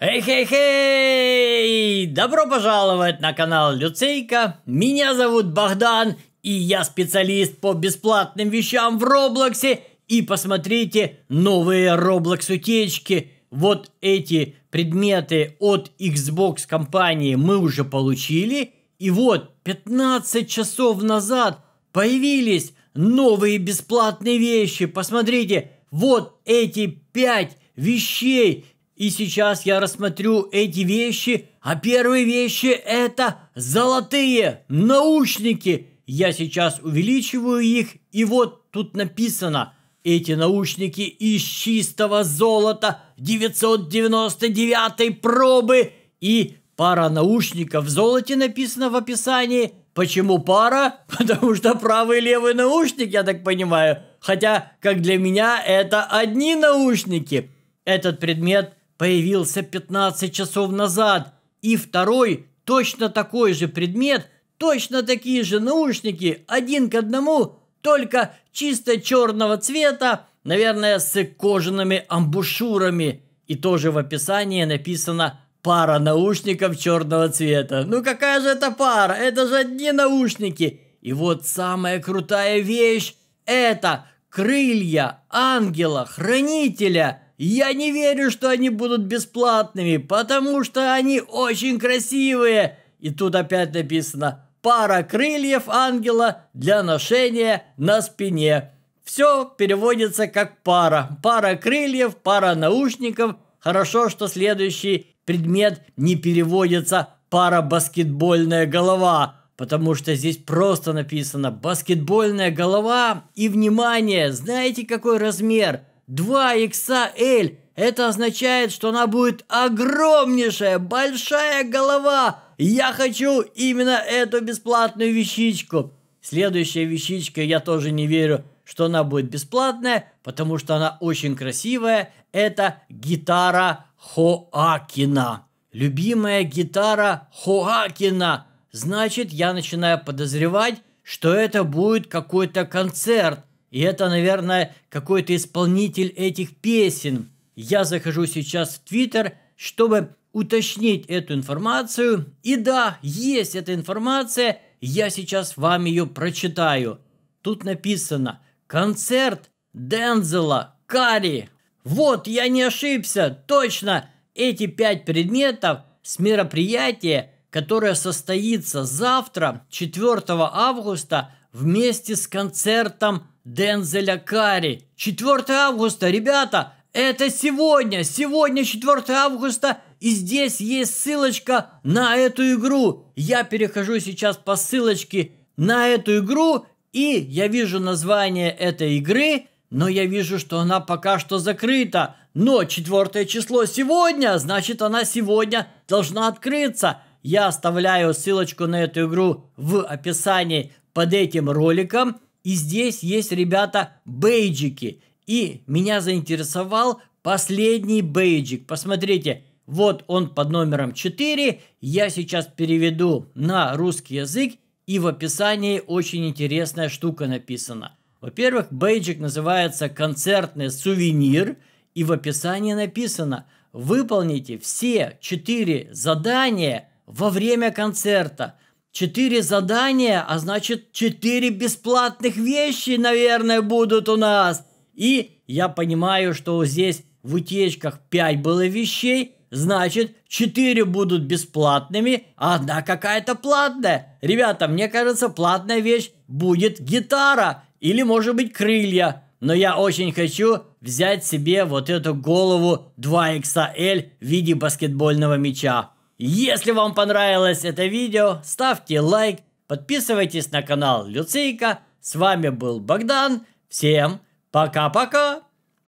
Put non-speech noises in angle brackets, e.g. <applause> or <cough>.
Эй-хей-хей! Добро пожаловать на канал Люцейка. Меня зовут Богдан, и я специалист по бесплатным вещам в Роблоксе. И посмотрите новые Roblox утечки. Вот эти предметы от Xbox компании мы уже получили. И вот 15 часов назад появились новые бесплатные вещи. Посмотрите, вот эти 5 вещей и сейчас я рассмотрю эти вещи, а первые вещи это золотые наушники. Я сейчас увеличиваю их, и вот тут написано, эти наушники из чистого золота 999 пробы и пара наушников в золоте написано в описании. Почему пара? <laughs> Потому что правый и левый наушник, я так понимаю. Хотя, как для меня, это одни наушники. Этот предмет появился 15 часов назад, и второй, точно такой же предмет, точно такие же наушники, один к одному, только чисто черного цвета, наверное, с кожаными амбушюрами. И тоже в описании написано «пара наушников черного цвета». Ну какая же это пара? Это же одни наушники. И вот самая крутая вещь – это крылья ангела-хранителя – я не верю, что они будут бесплатными, потому что они очень красивые. И тут опять написано «Пара крыльев ангела для ношения на спине». Все переводится как пара. Пара крыльев, пара наушников. Хорошо, что следующий предмет не переводится «пара баскетбольная голова», потому что здесь просто написано «баскетбольная голова» и, внимание, знаете какой размер? 2XL. Это означает, что она будет огромнейшая, большая голова. Я хочу именно эту бесплатную вещичку. Следующая вещичка, я тоже не верю, что она будет бесплатная, потому что она очень красивая. Это гитара Хоакина. Любимая гитара Хоакина. Значит, я начинаю подозревать, что это будет какой-то концерт. И это, наверное, какой-то исполнитель этих песен. Я захожу сейчас в Твиттер, чтобы уточнить эту информацию. И да, есть эта информация, я сейчас вам ее прочитаю. Тут написано «Концерт Дензела Кари». Вот, я не ошибся, точно, эти пять предметов с мероприятия, которое состоится завтра, 4 августа, вместе с концертом Дензеля Кари. 4 августа, ребята, это сегодня, сегодня 4 августа, и здесь есть ссылочка на эту игру. Я перехожу сейчас по ссылочке на эту игру, и я вижу название этой игры, но я вижу, что она пока что закрыта. Но четвертое число сегодня, значит она сегодня должна открыться. Я оставляю ссылочку на эту игру в описании под этим роликом. И здесь есть, ребята, бейджики. И меня заинтересовал последний бейджик. Посмотрите, вот он под номером 4. Я сейчас переведу на русский язык. И в описании очень интересная штука написана. Во-первых, бейджик называется «Концертный сувенир». И в описании написано «Выполните все четыре задания во время концерта». Четыре задания, а значит четыре бесплатных вещи, наверное, будут у нас. И я понимаю, что здесь в утечках 5 было вещей, значит 4 будут бесплатными, а одна какая-то платная. Ребята, мне кажется, платная вещь будет гитара или может быть крылья. Но я очень хочу взять себе вот эту голову 2XL в виде баскетбольного мяча. Если вам понравилось это видео, ставьте лайк, подписывайтесь на канал Люцейка. С вами был Богдан. Всем пока-пока!